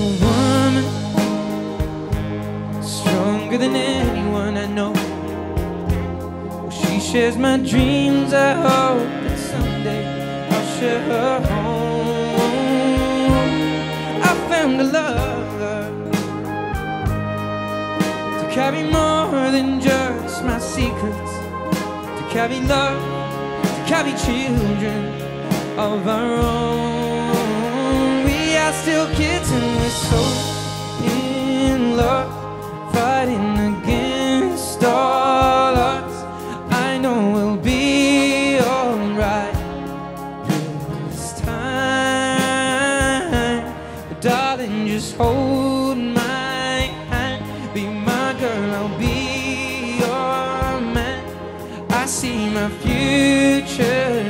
woman stronger than anyone I know. She shares my dreams. I hope that someday I'll share her home. I found a lover to carry more than just my secrets, to carry love, to carry children of our own. Are still kids and we're so in love, fighting against all odds. I know we'll be alright this time. But darling, just hold my hand, be my girl, I'll be your man. I see my future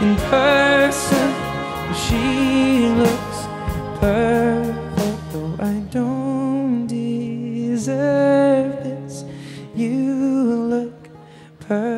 in person. She looks perfect, though I don't deserve this. You look perfect.